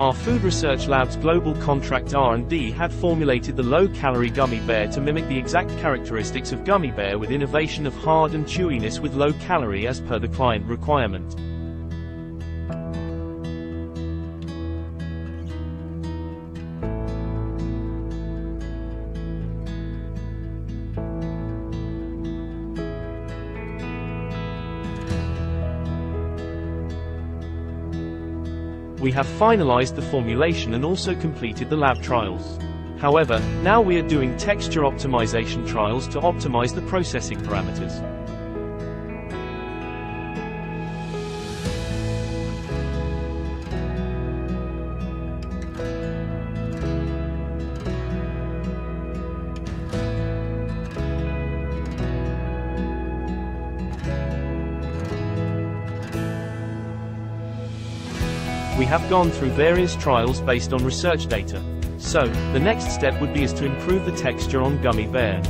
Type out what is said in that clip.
Our Food Research Lab's global contract R&D had formulated the low-calorie gummy bear to mimic the exact characteristics of gummy bear with innovation of hard and chewiness with low calorie as per the client requirement. We have finalized the formulation and also completed the lab trials. However, now we are doing texture optimization trials to optimize the processing parameters. We have gone through various trials based on research data. So, the next step would be is to improve the texture on gummy bear.